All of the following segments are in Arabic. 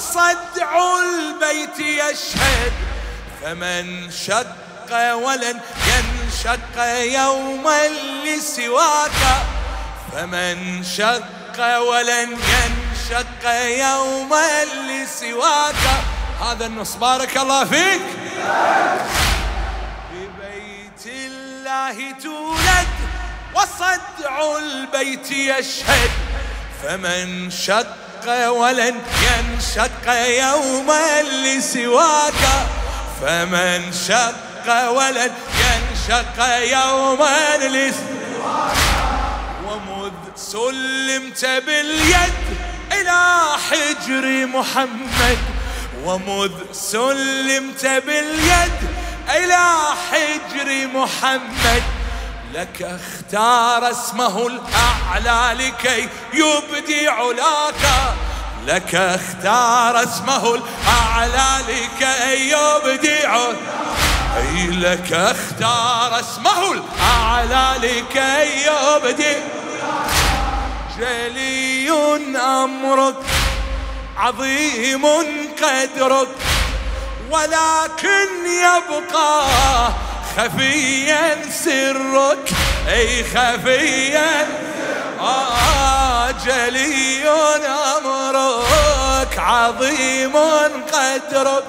وصدع البيت يشهد فمن شق ولن ينشق يوما لسواك فمن شق ولن ينشق يوما لسواك. هذا النص بارك الله فيك. في بيت الله تولد وصدع البيت يشهد فمن شق ولن ينشق يوما لسواك فمن شق ولن ينشق يوما لسواك ومذ سلمت باليد إلى حجر محمد. ومذ سلمت باليد إلى حجر محمد. لك اختار اسمه الأعلى لكي يبدي علاك لك اختار اسمه الأعلى لكي يبدي علاك أي لك اختار اسمه الأعلى لكي يبدي جلي أمرك عظيم قدرك ولكن يبقى خفيا سرك أي خفيا. آه جلي أمرك عظيم قدرك.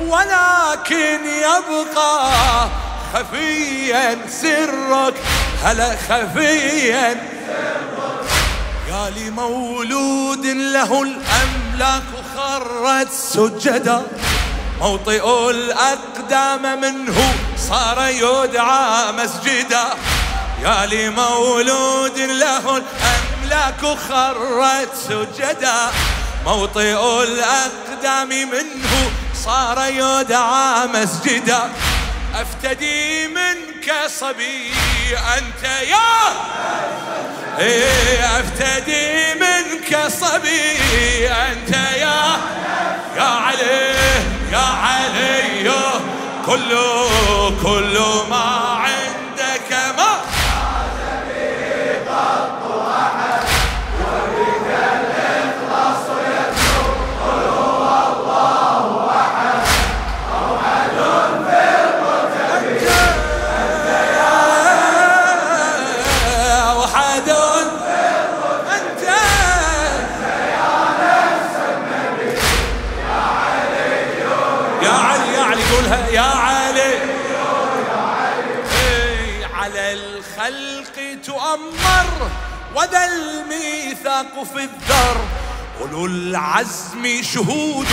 ولكن يبقى خفيا سرك هلا خفيا؟ يا لمولود له الأملاك خرت سجدا موطئ الأقدام منه صار يدعى مسجدا. يا لمولود له الأملاك خرت سجدا. موطئ الأقدام منه صار يدعى مسجدا. أفتدي منك صبي أنت يا إيه أفتدي منك صبي أنت يا. يا علي يا علي كل كل ما قولها يا علي. إيه، على الخلق تؤمر وذا الميثاق في الذر أولو العزم شهود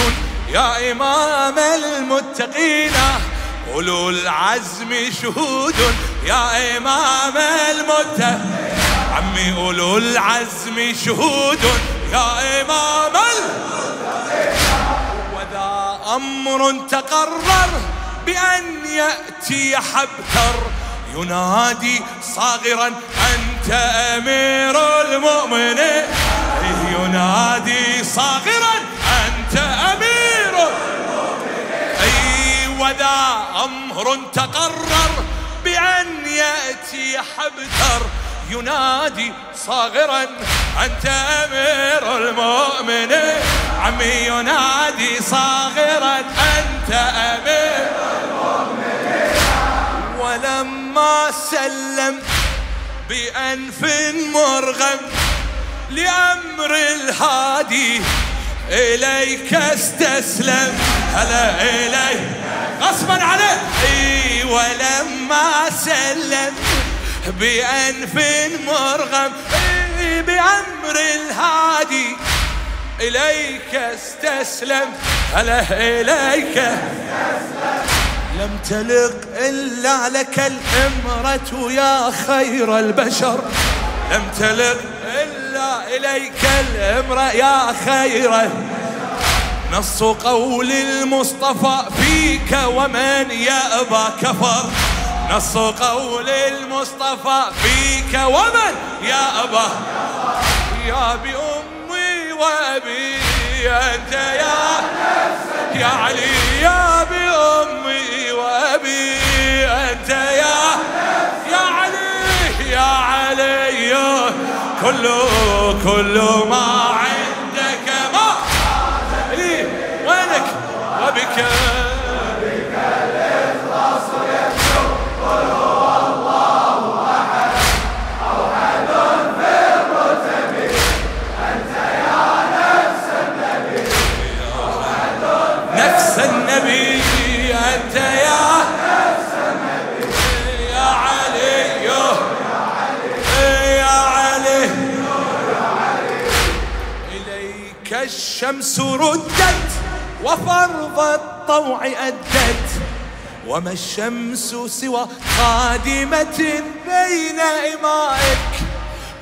يا إمام المتقين. أولو العزم شهود يا إمام المتقين. عمي أولو العزم شهود يا إمام المتقين أمر تقرر بأن يأتي حبتر ينادي صاغرا أنت أمير المؤمنين. ينادي صاغرا أنت أمير أي وذا أمر تقرر بأن يأتي حبتر ينادي صاغرا أنت أمير المؤمنين. عمي ينادي صاغرا أنت أمير. ولما سلم بأنف مرغم لأمر الهادي إليك استسلم. هلا إلي. غصبا عليه إي ولما سلم بأنف مرغم بأمر الهادي إليك استسلم هلا إليك. لم تلق إلا لك الإمرة يا خير البشر. لم تلق إلا إليك الإمرة يا خير نص قول المصطفى فيك ومن يأبى كفر. نص قول المصطفى فيك ومن يأبى. يا بأمي وأبي أنت يا يا علي يا بأمي وأبي أنت يا يا علي يا علي كل كل ما الشمس ردت وفرض الطوع أدت وما الشمس سوى خادمة بين إمائك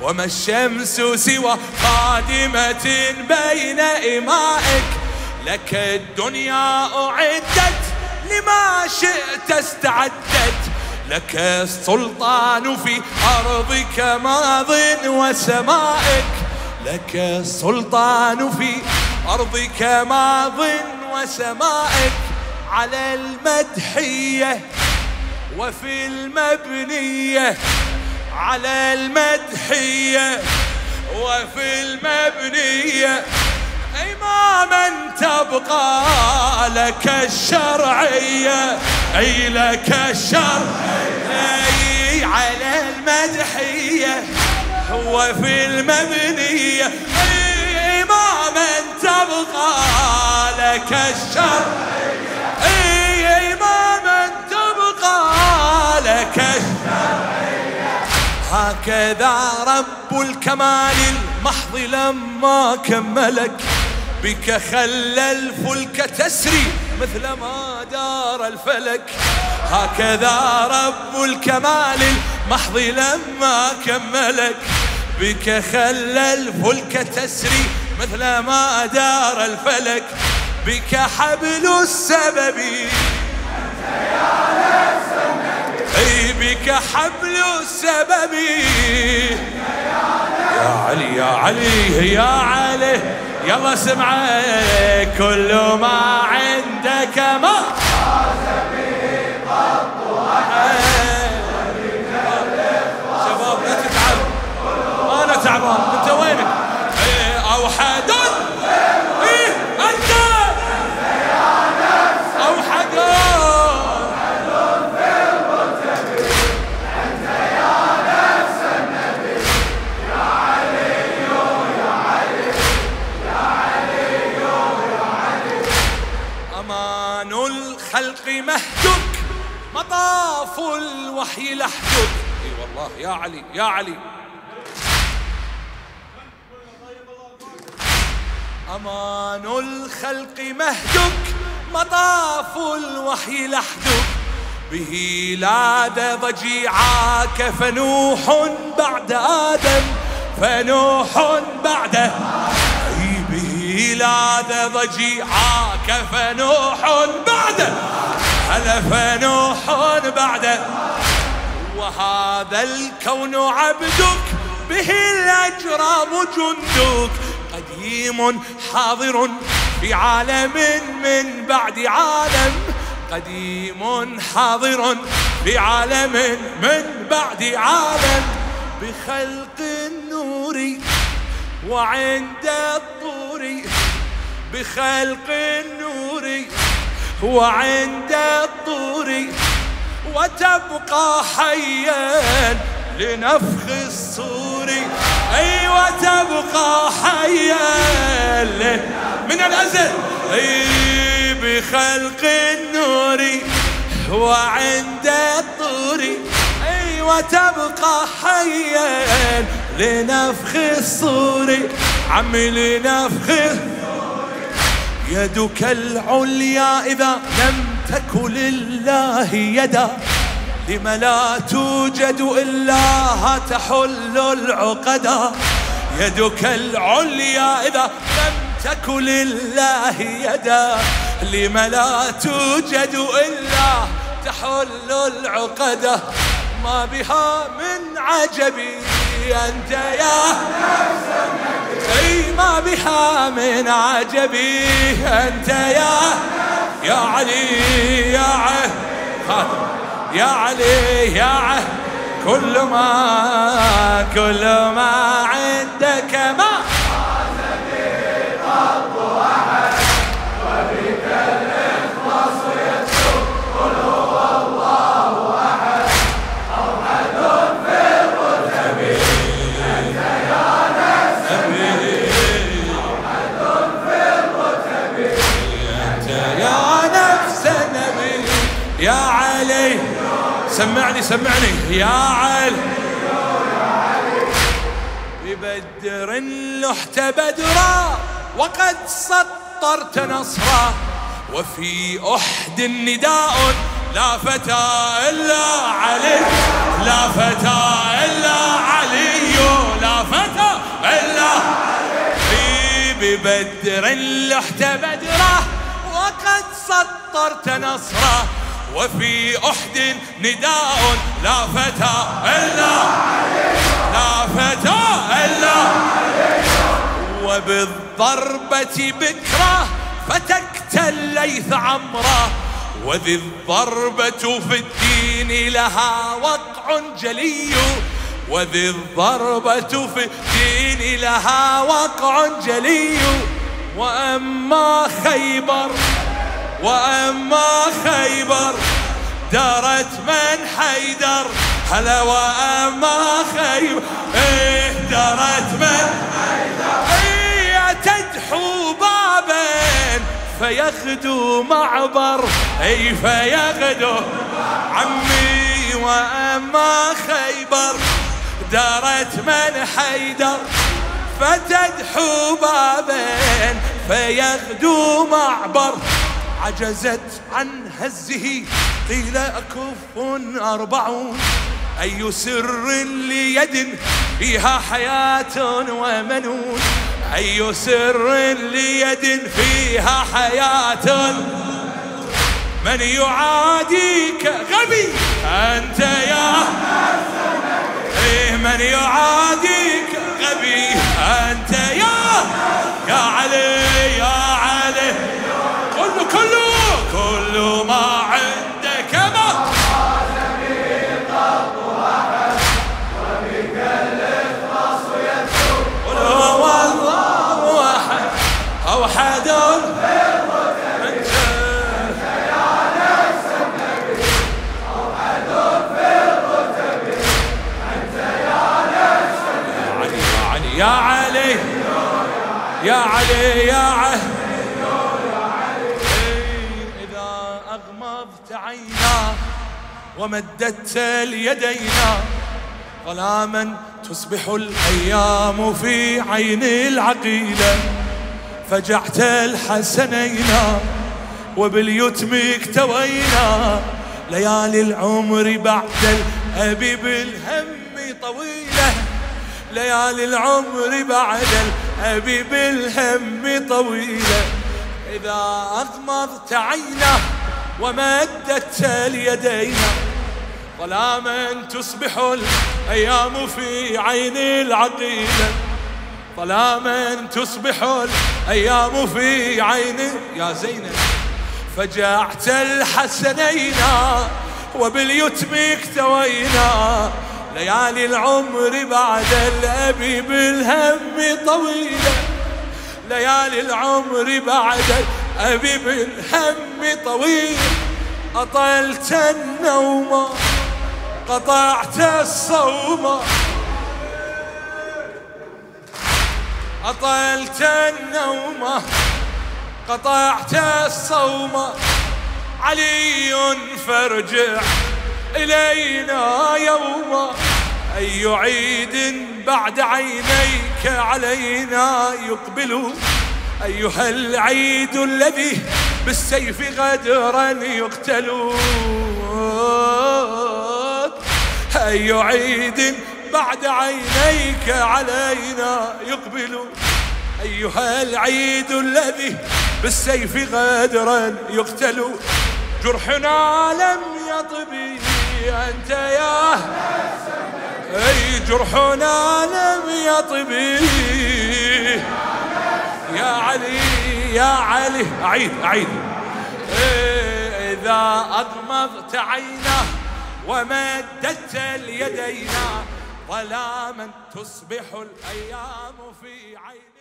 وما الشمس سوى خادمة بين إمائك لك الدنيا أعدت لما شئت استعدت لك السلطان في أرضك ماض وسمائك لك السلطان في أرضك ماض وسمائك على المدحية وفي المبنية على المدحية وفي المبنية إماما تبقى لك الشرعية أي لك الشرعية. على المدحية وفي المبنية. تبقى لك الشرعية إماما تبقى لك الشرعية هكذا رب الكمال المحض لما كملك. بك خلى الفلك تسري مثل ما دار الفلك. هكذا رب الكمال المحض لما كملك. بك خلى الفلك تسري مثل ما دار الفلك بك حبل السبب. أي بك حبل السبب. يا علي يا علي يا علي يلا سمعه كل ما عندك ما. شباب لا تتعب. أنا تعبان. أنت وينك؟ الخلق مهجك مطاف الوحي لحجك إي والله يا علي يا علي. أمان الخلق مهجك مطاف الوحي لحجك به لاذ ضجيعاك فنوح بعد آدم فنوح بعد أي به لاذ ضجيعاك فنوح بعد. هلا فنوح بعد. وهذا الكون عبدك به الأجرام جندك. قديم حاضر في عالم من بعد عالم. قديم حاضر في عالم من بعد عالم. بخلق النور وعند الطور بخلق النور وعند الطور وتبقى حيا لنفخ الصور. اي وتبقى حيا من الأزل. أي بخلق النور وعند الطور اي وتبقى حيا لنفخ الصور عمي لنفخ. يدك العليا إذا لم تك لله يدا. لم لا توجد إلا تحل العقدا يدك العليا إذا لم تك لله يدا. لم لا توجد إلا تحل العقدا ما بها من عجبي أنت يا اي ما بها من عجبي. أنت يا يا علي يا ع خاتم. يا علي يا كل ما كل ما عندك ما سمعني. يا علي ببدر لحت بدرا وقد سطرت نصرا وفي أحد نداء لا فتى إلا علي. لا فتى إلا علي. لا فتى إلا في ببدر لحت بدره وقد سطرت نصره وفي أحد نداء لا فتى إلا لا فتى إلا وبالضربة بكرة فتكت الليث عمره وذي الضربة في الدين لها وقع جلي وذي الضربة في الدين لها وقع جلي وأما خيبر وأما خيبر دارت من حيدر. هلا وأما خيبر إيه دارت من حيدر. إيه تدحو بابا فيغدو معبر. اي فيغدو عمي وأما خيبر دارت من حيدر. فتدحو بابين فيغدو معبر. عجزت عن هزه. قيل أكف أربعون. أي سر ليد فيها حياة ومنون. أي سر ليد فيها حياة. من يعاديك غبي؟ أنت يا إيه من يعاديك غبي؟ أنت يا يا علي. يا علي يا علي يا علي إذا أغمضت عينا ومددت اليدينا ظلاما تصبح الأيام في عين العقيلة فجعت الحسنين وباليتم اكتوينا. ليالي العمر بعد الأبي بالهم طويلة. ليالي العمر بعد الأبي بالهم طويلة. إذا أغمضت عينه ومددت اليدين ظلاما تصبح الأيام في عين العقيلة. ظلاما تصبح الأيام في عين يا زينب فجعت الحسنين وباليتم اكتوينا. ليالي العمر بعد الأبي بالهم طويلة. ليالي العمر بعد الأبي بالهم طويلة. أطلت النوم قطعت الصوم. أطلت النوم قطعت الصوم. علي فارجع إلينا يوم أي عيد بعد عينيك علينا يقبل. أيها العيد الذي بالسيف غدرا يقتل. أي عيد بعد عينيك علينا يقبل. أيها العيد الذي بالسيف غدرا يقتل. جرحنا لم يطبي أنت يا أي جرحنا لم يطبي يا علي يا علي. أعيد أعيد. إذا أغمضت عينه ومددت اليدين ظلاما تصبح الأيام في عين